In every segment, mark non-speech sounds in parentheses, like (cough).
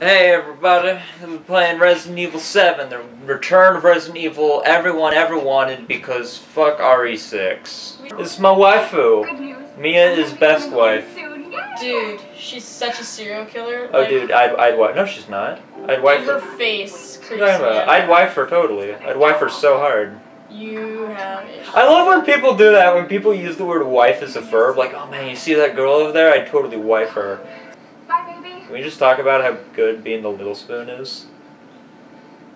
Hey everybody, I'm playing Resident Evil 7, the return of Resident Evil everyone ever wanted because fuck RE6. It's my waifu. Mia is best wife. Dude, she's such a serial killer. Oh like, dude, I'd, I'd wife, no she's not. I'd wife her her. face What are creeps you me talking about? out. I'd wife her totally. I'd wife her so hard. You have issues. I love when people do that, when people use the word wife as a verb, like, oh man, you see that girl over there? I'd totally wife her. Bye, baby. Can we just talk about how good being the little spoon is?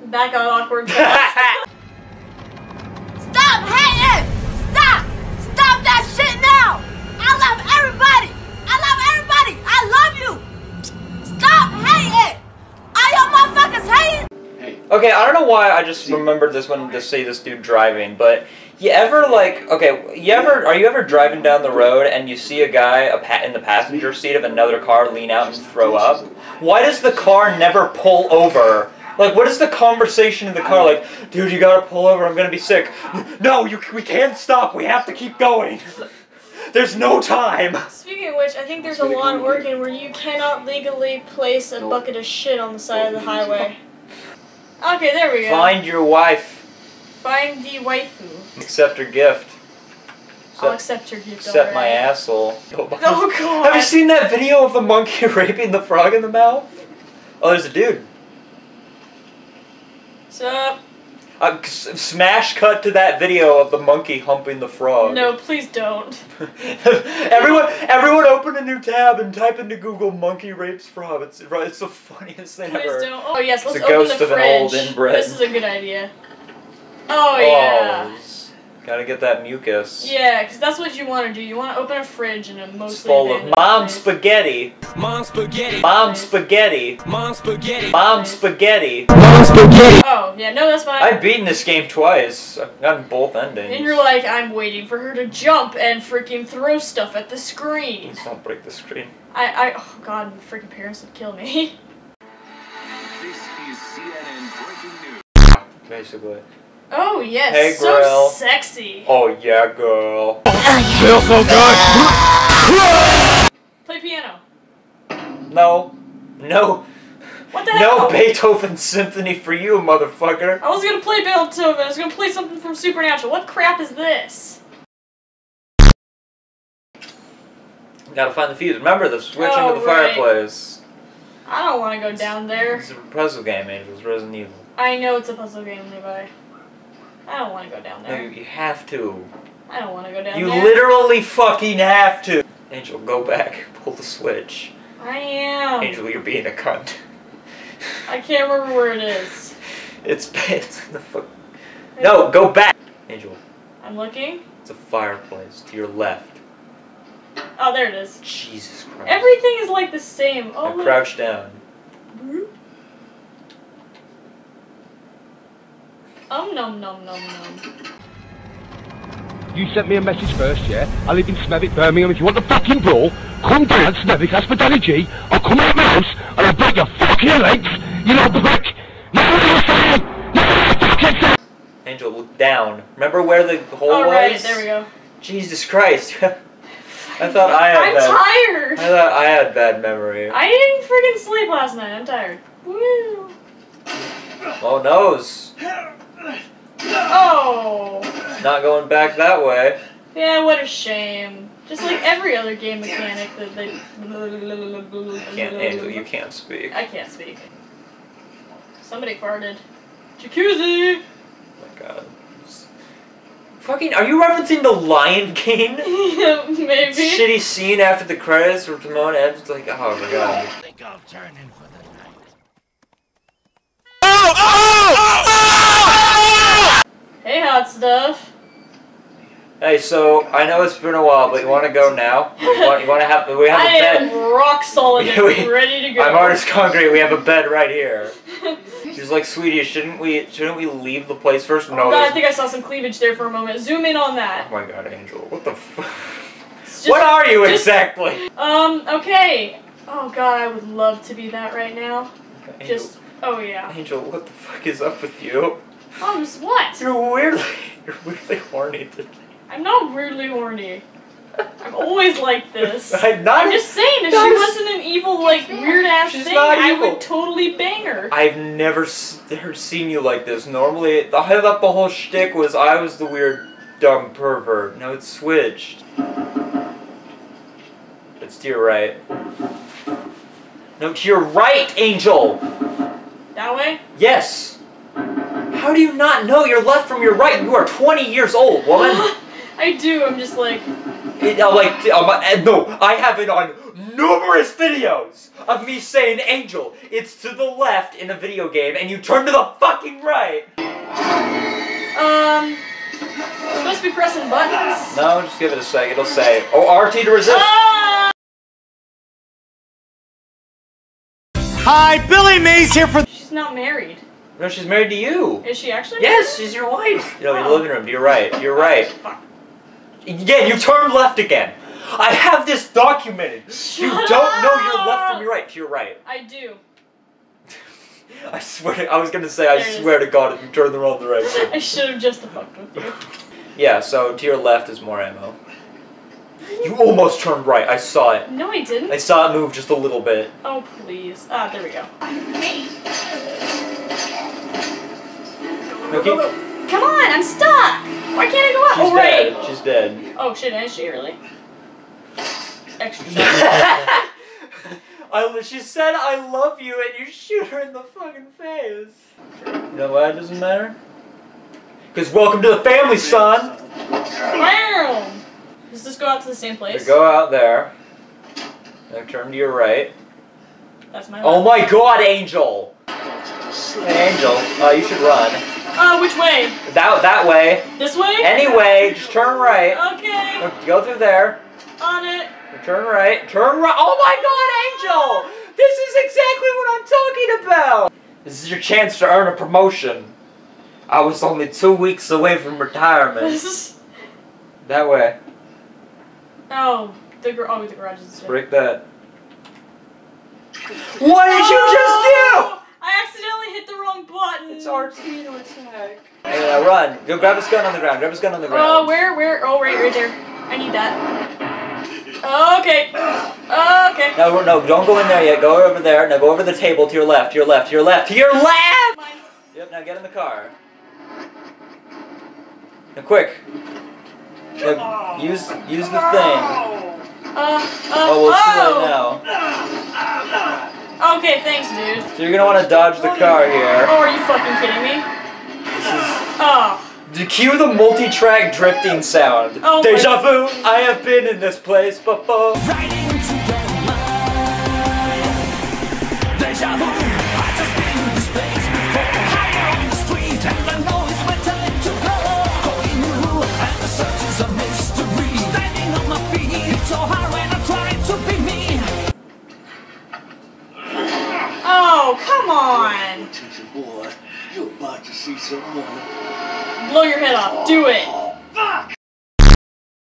Back on awkward. (laughs) Stop hating! Stop! Stop that shit now! I love everybody! I love everybody! I love you! Stop hating! Are y'all motherfuckers hating? Okay, I don't know why I just remembered this one to see this dude driving, but you ever like okay, you ever are you ever driving down the road and you see a guy a pa- in the passenger seat of another car lean out and throw up? Why does the car never pull over? Like, what is the conversation in the car? Like, dude, you gotta pull over. I'm gonna be sick. No, you, we can't stop. We have to keep going. There's no time. Speaking of which, I think there's a law in Oregon where you cannot legally place a bucket of shit on the side of the highway. Okay, there we go. Find your wife. Find the waifu. Accept her gift. I'll Accept, your gift accept my asshole. (laughs) Oh god. Have you seen that video of the monkey (laughs) raping the frog in the mouth? Oh, there's a dude. Sup? Uh, smash cut to that video of the monkey humping the frog. No, please don't. (laughs) everyone, everyone, open a new tab and type into Google "monkey rapes frog." It's it's the funniest thing ever. Please ever. don't. Oh yes, let's It's a open ghost the of an fridge. old inbred. This is a good idea. Oh yeah. gotta get that mucus. Yeah, because that's what you want to do. You want to open a fridge and a mostly It's full of mom place. spaghetti, Mom spaghetti. mom spaghetti, Mom spaghetti. mom spaghetti. Mom spaghetti. Oh yeah, no, that's fine. I've beaten this game twice. I've gotten both endings. and you're like, I'm waiting for her to jump and freaking throw stuff at the screen. Please don't break the screen. I, I, oh god, my freaking parents would kill me. This is CNN breaking news. Basically. Oh yes, Hey, so Grill. sexy. Oh yeah, girl. Feel so good. Play piano. No. No. What the hell? No? Beethoven symphony for you, motherfucker. I was gonna play Beethoven. I was gonna play something from Supernatural. What crap is this? Gotta find the fuse. Remember the switch Oh, into the oh, right. fireplace. I don't want to go down there. It's a puzzle game, Angel. Angels. Resident Evil. I know it's a puzzle game, Levi. I don't want to go down No, there. you, you have to. I don't want to go down You there. You literally fucking have to. Angel, go back. (laughs) Pull the switch. I am. Angel, you're being a cunt. I can't remember where it is. (laughs) It's (laughs) it's in the fuck. No, go back. Angel, I'm looking. it's a fireplace to your left. Oh, there it is. Jesus Christ. Everything is like the same. Oh, Now crouch down. Um, nom nom nom nom. You sent me a message first, yeah? I live in Smethwick, Birmingham. If you want the fucking brawl, come down Smethwick, ask for Danny G. I'll come out my house and I'll break your fucking legs, you know, prick! Now what are you saying? Now what are you fucking saying? Angel, look down. Remember where the hole All was? right, there we go. Jesus Christ. (laughs) I thought I had I'm bad. tired. I thought I had bad memory. I didn't freaking sleep last night. I'm tired. Woo. Oh nose. Oh. Not going back that way. Yeah, what a shame. Just like every other game mechanic that they. Can't Angel, you can't speak. I can't speak. Somebody farted. Jacuzzi! Oh my god. Fucking, are you referencing the Lion King? (laughs) yeah, maybe. Shitty scene after the credits where Timon Ed's like, oh my god. Hey, hot stuff. Hey, so I know it's been a while, but you want to go now? You want, you want to have? We have I a bed. I am rock solid and (laughs) We- ready to go. I'm artist concrete. We have a bed right here. (laughs) She's like, sweetie, shouldn't we? Shouldn't we leave the place first? No. Oh, God, I think I saw some cleavage there for a moment. Zoom in on that. Oh my god, Angel, what the? F- (laughs) just- what are you just- exactly? Um, okay. Oh god, I would love to be that right now. Angel, Just, oh yeah. Angel, what the fuck is up with you? Um, what? You're weirdly, (laughs) you're weirdly horny today. I'm not weirdly horny. I'm always like this. (laughs) I'm not. I'm just saying, if she wasn't an evil, like, weird ass thing, I would totally bang her. I've never seen you like this. Normally, thought the whole shtick was I was the weird, dumb pervert. Now it's switched. It's to your right. No, to your right, Angel! That way? Yes! How do you not know your left from your right? You are 20 years old, woman! (gasps) I do, I'm just like, It, uh, like, um, uh, no, I have it on numerous videos of me saying, Angel, it's to the left in a video game, and you turn to the fucking right! um, I'm supposed to be pressing buttons. No, just give it a sec. It'll say, oh, RT to resist. Ah! Hi, Billy Mays here for. She's not married. No, she's married to you. Is she actually? Yes, she's your wife. No, in the Oh. living room. To your right. You're right. Fuck. Again, you turned left again. I have this documented. you don't know your left up. from your right. To your right. I do. (laughs) I swear. To, I was gonna say. I There it is. swear to God, if you turn the wrong direction. (laughs) I should have just fucked with you. Yeah. So to your left is more ammo. You almost turned right. I saw it. No, I didn't. I saw it move just a little bit. Oh, please. Ah, there we go. Okay. Come on, I'm stuck. Why can't I go out? She's oh, right. dead. She's dead. Oh, shit, is she really? Extra. (laughs) I, she said, I love you, and you shoot her in the fucking face. You know why it doesn't matter? Because welcome to the family, son! Wow. Does this go out to the same You place? go out there. Now turn to your right. That's my Oh my god, Angel! Angel, uh, you should run. Uh, which way? That, that way. This way? Anyway, just turn right. Okay. Go through there. On it. Turn right. Turn right. Oh my god, Angel! This is exactly what I'm talking about! This is your chance to earn a promotion. I was only two weeks away from retirement. This. That way. Oh, the gar- oh the garage is. Break that. What did you just do? I accidentally hit the wrong button. do? It's RT to attack. Hey, now run. Go grab his gun on the ground. Grab his gun on the ground. Oh, where, where? Oh, right, right there. I need that. Okay. Okay. No, no, don't go in there yet. Go over there. Now go over the table to your left, to your left, to your left, to your left! Mine. Yep, now get in the car. Now quick. Now, use use the thing. Uh, uh, Oh, well, it's too oh. late now. Okay, thanks, dude. So you're gonna want to dodge the car here. Oh, are you fucking kidding me? This is ah. Oh. to cue the multi-track drifting sound. Oh Deja vu. I have been in this place before. Right on. Attention, boy. You're about to see someone. Blow your head off. Do it.